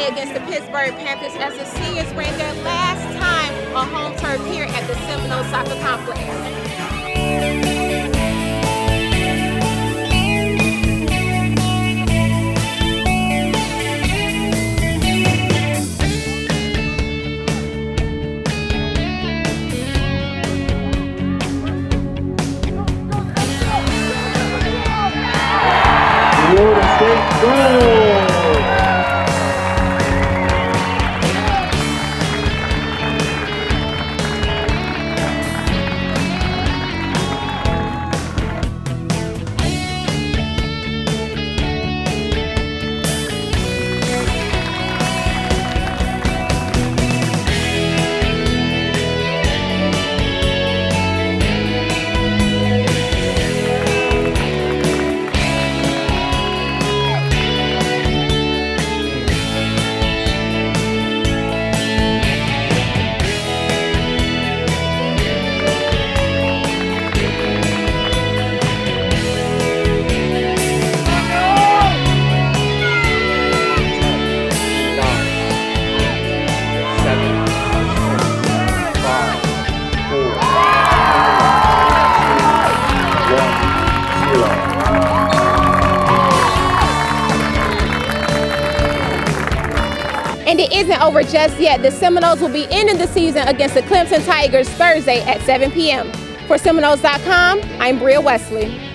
against the Pittsburgh Panthers as the Seniors ran their last time on home turf here at the Seminole Soccer Complex. Florida State! And it isn't over just yet. The Seminoles will be ending the season against the Clemson Tigers Thursday at 7 p.m. For Seminoles.com, I'm Bria Wesley.